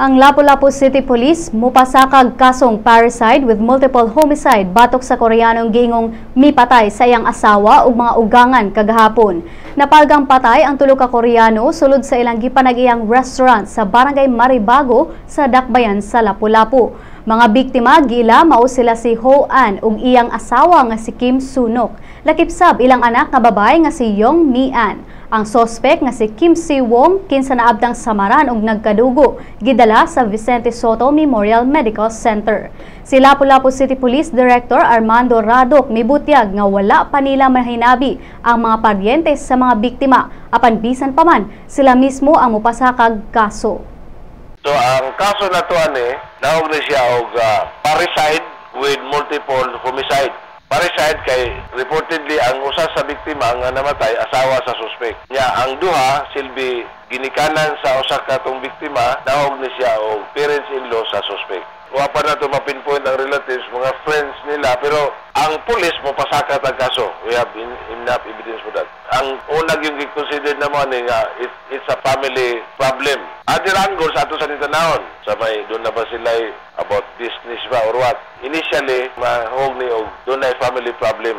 Ang Lapu-Lapu City Police mupasakag kasong parricide with multiple homicide batok sa Koreanong gingong mipatay sa iyang asawa ug mga ugangan kagahapon. Napalgang patay ang tulo ka Koreano sulod sa ilang gipanag-iyang restaurant sa Barangay Maribago sa Dakbayan sa Lapu-Lapu. Mga biktima gila mao sila si Ho An ug iyang asawa nga si Kim Sunok. Lakip sab ilang anak nga babae nga si Yong Mi An. Ang sospek nga si Kim Si Wong kinsa naabdang samaran ug nagkadugo gidala sa Vicente Soto Memorial Medical Center. Si Lapu-Lapu City Police Director Armando Radok mibutyag nga wala pa nila mahinabi ang mga paryente sa mga biktima apan bisan pa man sila mismo ang mupasakag kaso. So ang kaso na to ani, naog na siya og ah, parricide with multiple homicide. Parricide kay reportedly ang usa sa biktima nga namatay asawa sa suspect. Nya ang duha silbi ginikanan sa usa ka tong biktima naog ni siya og parents-in-law sa suspect. Wa pa na mapinpoint ang relatives, mga friends nila pero ang pulis mo pasakat ang kaso. We have in, enough evidence for that. Ang unag yung consider naman ni nga it, it's a family problem. Adirangol sa ato sa nitanahon sa may doon na ba sila about business ba or what. Initially, mahog ni og doon na family problem.